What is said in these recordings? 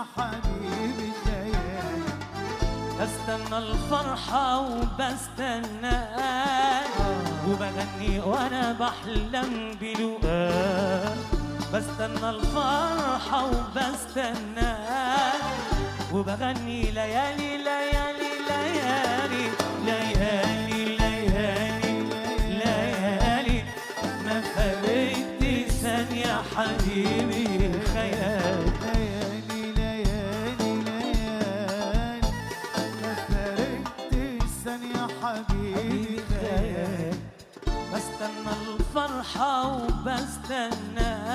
حبيبي الليالي بستنى الفرحة وبستناك وبغني وأنا بحلم بلقاك بستنى الفرحة وبستناك وبغني ليالي ليالي ليالي ليالي ليالي ليالي. ما فرقت ثانية حبيبي خيال حبيبي خيال بستنى الفرحة وبستناك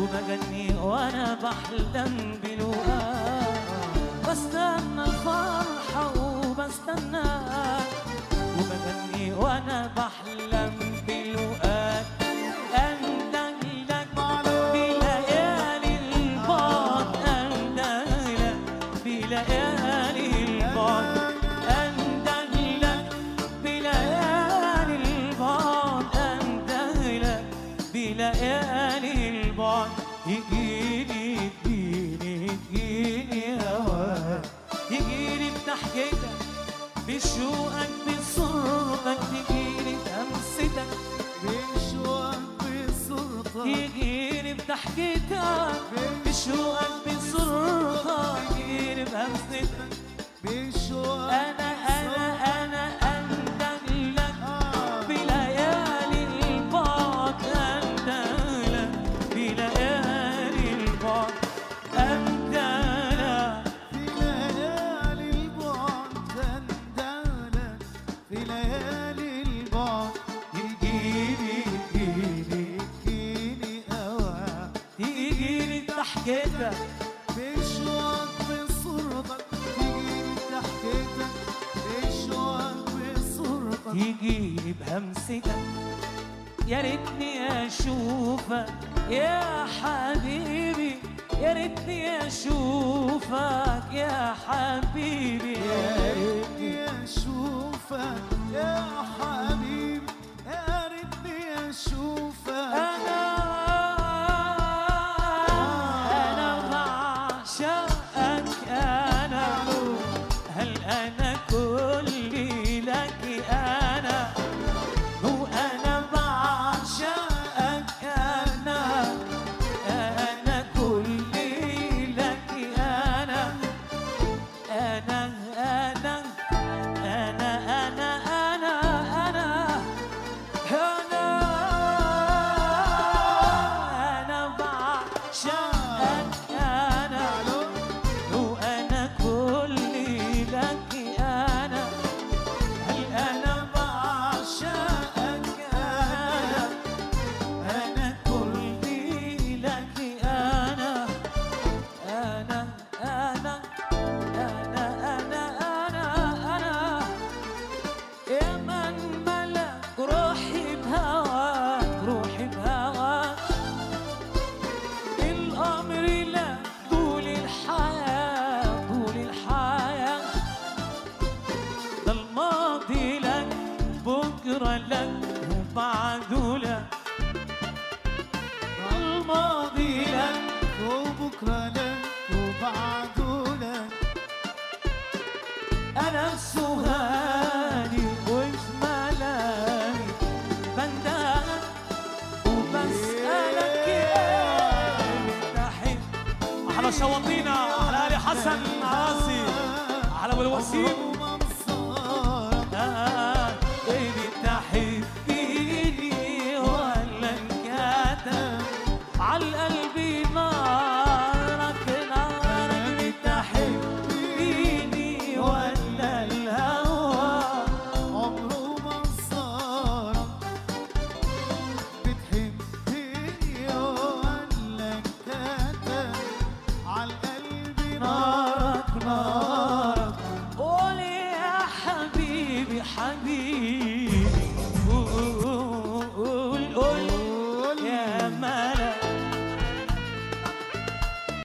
وبغني وأنا بحلم بلقاك بستنى الفرحة وبستناك وبغني وأنا بحلم بلقاك جاني البعد يجيني يجيني يجيني هواك يجيني بناحيتك بشوقك بسرقك يجيني بأمستك بشوقك بسرقك يجيني بضحكتك حكيتك في شوق في صورتك تيجي بضحكتك حكيتك في صورتك تيجي بهمستك. يا ريتني أشوفك يا حبيبي. يا ريتني أشوفك يا حبيبي. يا ريتني أشوفك. شواطينا على آل حسن عراسي على أبو الوسيم. 你。